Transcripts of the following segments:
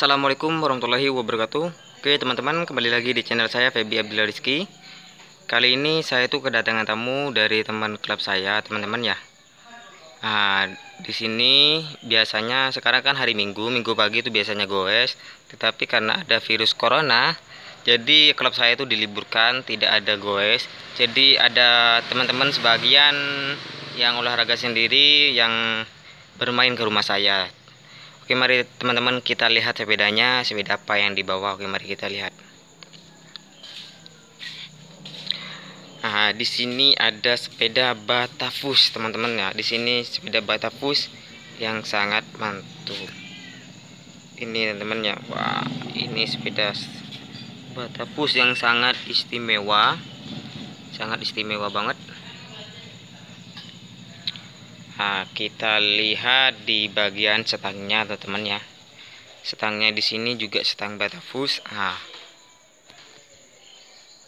Assalamualaikum warahmatullahi wabarakatuh. Oke teman-teman kembali lagi di channel saya Febi Abdullah Rizky. Kali ini saya tuh kedatangan tamu dari teman klub saya teman-teman ya. Nah di sini biasanya sekarang kan hari Minggu Minggu pagi itu biasanya goes. Tetapi karena ada virus corona Jadi klub saya itu diliburkan tidak ada goes. Jadi ada teman-teman sebagian yang olahraga sendiri yang bermain ke rumah saya Oke mari teman-teman kita lihat sepedanya sepeda apa yang dibawa Oke mari kita lihat. Nah di sini ada sepeda Batavus teman-teman. Ya di sini sepeda Batavus yang sangat mantul. Ini teman-teman ya. Wah ini sepeda Batavus yang sangat istimewa. Sangat istimewa banget Nah, kita lihat di bagian setangnya teman-teman ya. Setangnya di sini juga setang Batavus. Nah.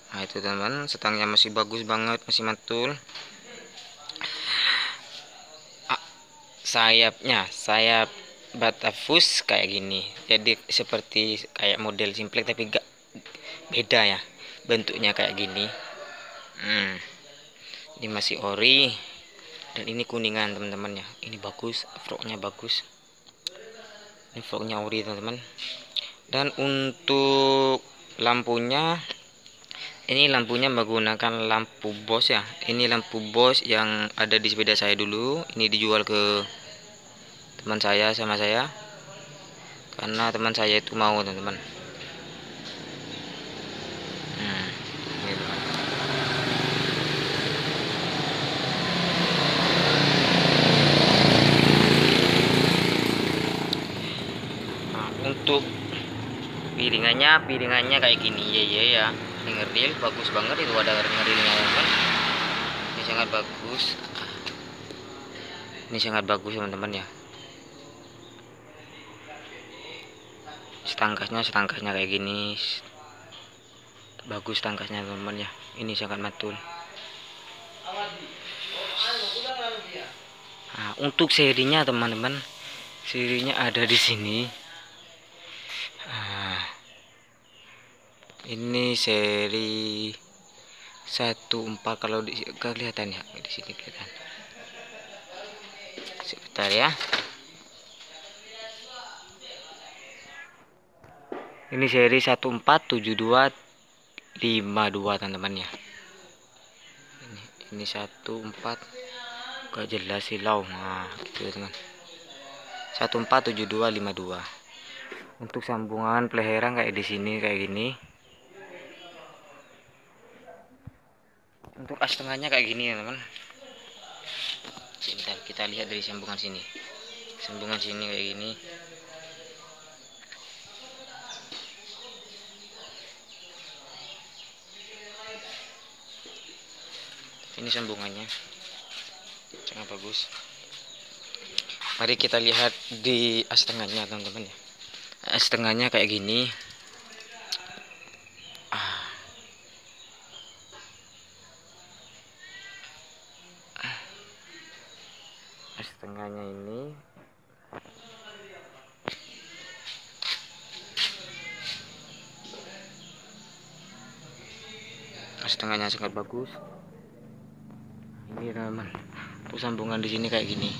Nah, itu teman-teman, setangnya masih bagus banget, masih mantul. Ah, sayapnya, sayap Batavus kayak gini. Jadi seperti kayak model simple tapi gak beda ya. Bentuknya kayak gini. Hmm. Ini masih ori dan ini kuningan teman-teman ya. Ini bagus frognya bagus. Ini frognya ori teman-teman. Dan untuk lampunya ini lampunya menggunakan lampu bos ya. Ini lampu bos yang ada di sepeda saya dulu. Ini dijual ke teman saya sama saya. Karena teman saya itu mau teman-teman untuk piringannya piringannya kayak gini. Ya ya ya ngeril bagus banget itu. Ada ngerilnya teman ini sangat bagus. Ini sangat bagus teman-teman ya. Setangkasnya setangkasnya kayak gini. Bagus tangkasnya teman-teman ya. Ini sangat matul. Nah, untuk serinya teman-teman serinya ada di sini ini seri 14 kalau di kelihatan ya? Di sini kelihatan. Sebentar ya. Ini seri 147252 teman-teman ya. Ini ini 14 gak jelas silau nah gitu ya teman 147252 untuk sambungan peleheran kayak di sini kayak gini untuk as tengahnya kayak gini ya teman. Sebentar kita lihat dari sambungan sini. Sambungan sini kayak gini. Ini sambungannya. Sangat bagus. Mari kita lihat di as tengahnya teman-teman ya. As tengahnya kayak gini setengahnya ini. Setengahnya sangat bagus. Ini teman untuk sambungan di sini kayak gini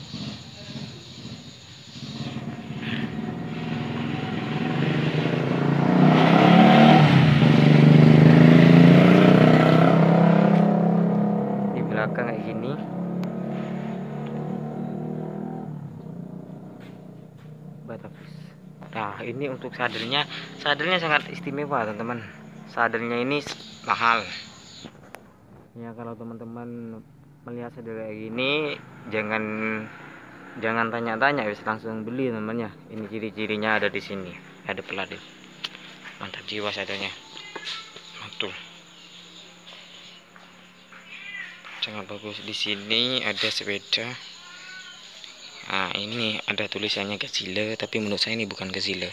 di belakang kayak gini Batavus nah ini untuk sadernya. Sadernya sangat istimewa teman-teman. Sadernya ini mahal. Ya kalau teman-teman melihat sader kayak gini jangan jangan tanya-tanya bisa langsung beli namanya ini ciri-cirinya ada di sini. Ada peladin mantap jiwa sadernya. Mantul. Sangat bagus. Di sini ada sepeda Nah, ini ada tulisannya Godzilla, tapi menurut saya ini bukan Godzilla.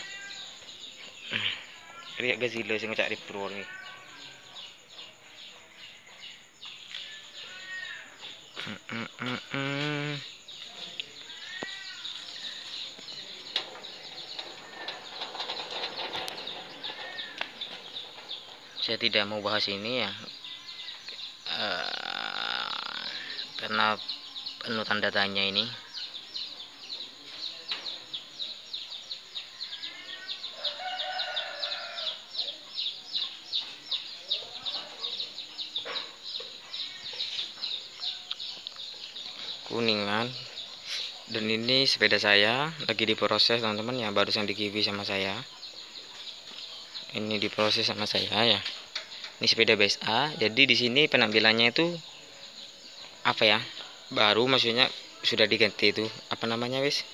Hmm. Lihat Godzilla sing cak di iki. ini. Hmm, hmm, saya tidak mau bahas ini ya, uh, karena penuh tanda tanya ini. Kuningan dan ini sepeda saya lagi diproses teman-teman ya barusan di kiwi sama saya. Ini diproses sama saya ya. Ini sepeda BSA jadi di sini penampilannya itu apa ya baru maksudnya sudah diganti itu apa namanya wis?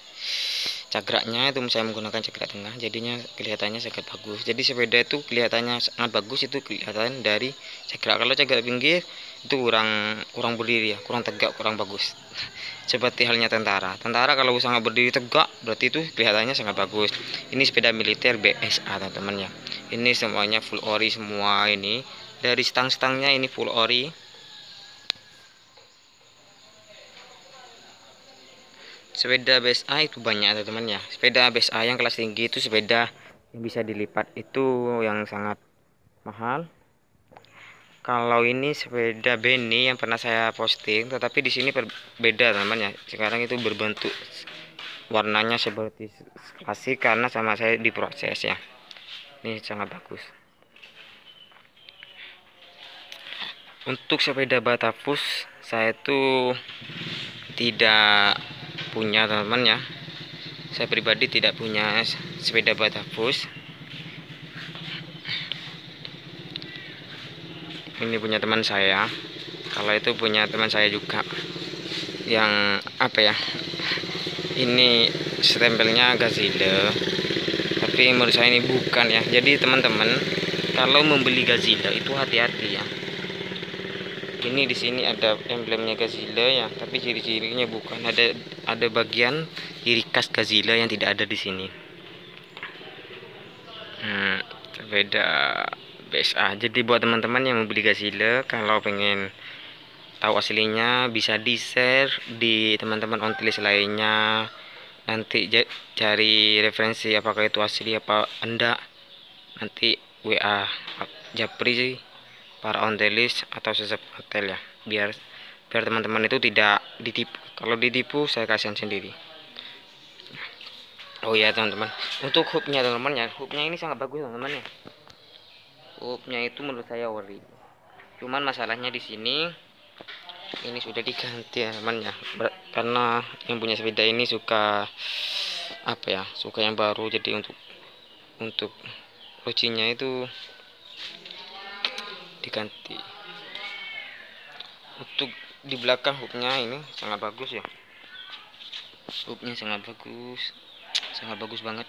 Cakraknya itu saya menggunakan cakrak tengah jadinya kelihatannya sangat bagus. Jadi sepeda itu kelihatannya sangat bagus itu kelihatan dari cakrak kalau cakrak pinggir itu kurang kurang berdiri ya kurang tegak kurang bagus. Seperti halnya tentara. Tentara kalau sangat berdiri tegak berarti itu kelihatannya sangat bagus. Ini sepeda militer BSA teman-teman ya. Ini semuanya full ori semua ini. Dari stang-stangnya ini full ori. Sepeda BSA itu banyak teman-teman ya. Sepeda BSA yang kelas tinggi itu sepeda yang bisa dilipat itu yang sangat mahal kalau ini sepeda Benny yang pernah saya posting tetapi di sini berbeda teman-teman ya. Sekarang itu berbentuk warnanya seperti klasik karena sama saya diproses ya. Ini sangat bagus. Untuk sepeda Batavus saya itu tidak punya teman-teman ya. Saya pribadi tidak punya sepeda Batavus ini punya teman saya. Kalau itu punya teman saya juga. Yang apa ya ini stempelnya Gazilla tapi menurut saya ini bukan ya. Jadi teman-teman kalau membeli Gazilla itu hati-hati ya. Ini di sini ada emblemnya Godzilla ya tapi ciri-cirinya bukan. Ada ada bagian ciri khas Godzilla yang tidak ada di sini. Hmm, beda BSA jadi buat teman-teman yang membeli Godzilla kalau pengen tahu aslinya bisa di share di teman-teman ontilis lainnya. Nanti cari referensi apakah itu asli apa enggak. Nanti WA Japri para ontelis atau sesep hotel ya. Biar biar teman-teman itu tidak ditipu. Kalau ditipu saya kasihan sendiri. Oh ya teman-teman. Untuk hooknya teman-teman ya hooknya ini sangat bagus teman-teman ya hooknya itu menurut saya ori cuman masalahnya di sini ini sudah diganti ya teman ya karena yang punya sepeda ini suka apa ya suka yang baru. Jadi untuk untuk lucinya itu diganti. Untuk di belakang hooknya ini sangat bagus ya. Hooknya sangat bagus sangat bagus banget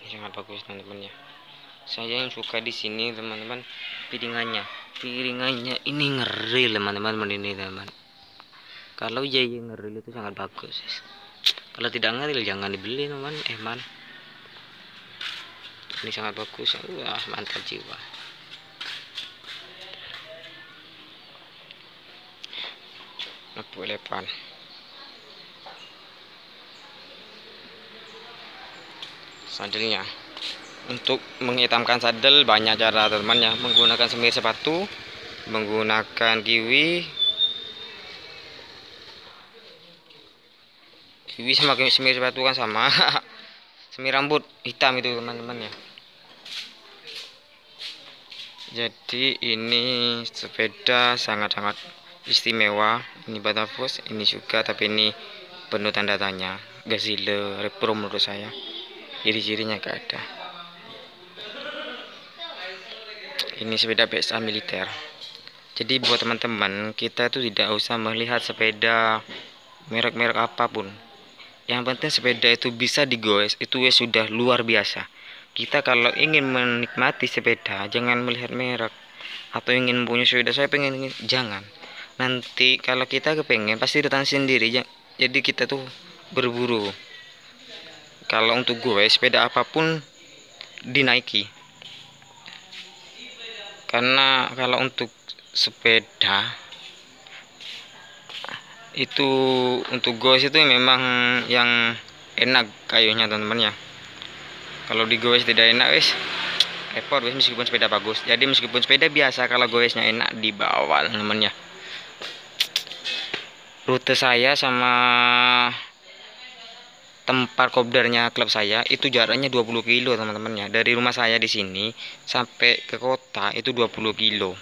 ini sangat bagus teman-teman ya saya yang suka di sini teman-teman piringannya. Piringannya ini ngeri teman-teman ini teman kalau jaya ngeri itu sangat bagus kalau tidak ngeri jangan dibeli teman eman eh, ini sangat bagus. Wah mantap jiwa. Lepan sadelnya untuk menghitamkan sadel banyak cara teman ya. Menggunakan semir sepatu menggunakan kiwi. Kiwi sama semir sepatu kan sama. Semir rambut hitam itu teman-teman ya. Jadi ini sepeda sangat-sangat istimewa. Ini Batavus ini juga tapi ini penuh tanda tanya. Gazile Repro menurut saya. Ciri-cirinya gak ada ini sepeda PSA militer. Jadi buat teman-teman kita tuh tidak usah melihat sepeda merek-merek apa pun. Yang penting sepeda itu bisa digoes itu ya sudah luar biasa. Kita kalau ingin menikmati sepeda jangan melihat merek. Atau ingin punya sepeda saya pengen jangan. Nanti kalau kita kepengen pasti datang sendiri. Jadi kita tuh berburu. Kalau untuk gue sepeda apa pun dinaiki karena kalau untuk sepeda itu untuk gos itu memang yang enak kayunya teman-teman ya. Kalau digowes tidak enak wis repot wis meskipun sepeda bagus. Jadi meskipun sepeda biasa kalau goesnya enak di bawah namanya rute saya sama tempat kopdarnya klub saya itu jaraknya 20 kilo teman-teman ya dari rumah saya di sini sampai ke kota itu 20 kilo.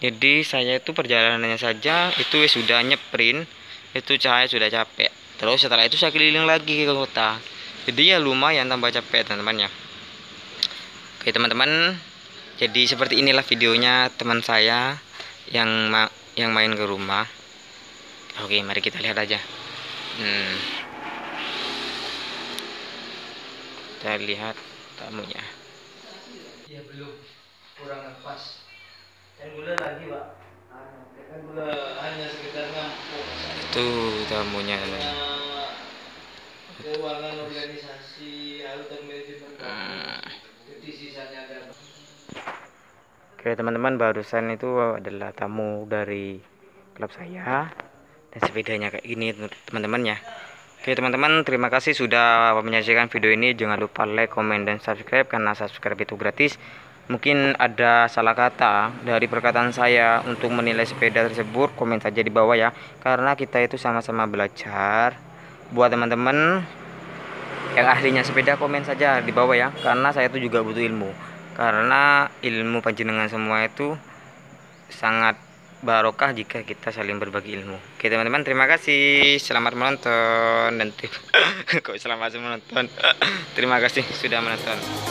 Jadi saya itu perjalanannya saja itu sudah nyeprin itu saya sudah capek. Terus setelah itu saya keliling lagi ke kota. Jadi ya lumayan tambah capek teman-teman ya oke teman-teman. Jadi seperti inilah videonya teman saya yang ma yang main ke rumah. Oke mari kita lihat aja. Hmm. Kita lihat tamunya. Ya belum kurang pas kan gula lagi pak. Kan gula hanya sekitar ngampung itu tamunya. Nah, keuangan organisasi atau manajemen Hmm. jadi sisanya ada. Oke teman-teman barusan itu adalah tamu dari klub saya. Dan sepedanya kayak gini teman-teman ya Oke teman-teman terima kasih sudah menyaksikan video ini. Jangan lupa like, komen, dan subscribe karena subscribe itu gratis. Mungkin ada salah kata dari perkataan saya untuk menilai sepeda tersebut komen saja di bawah ya. Karena kita itu sama-sama belajar. Buat teman-teman yang ahlinya sepeda komen saja di bawah ya. Karena saya itu juga butuh ilmu. Karena ilmu panjenengan semua itu sangat barokah jika kita saling berbagi ilmu. Oke teman-teman terima kasih. Selamat menonton. Dan kok selamat menonton? Terima kasih sudah menonton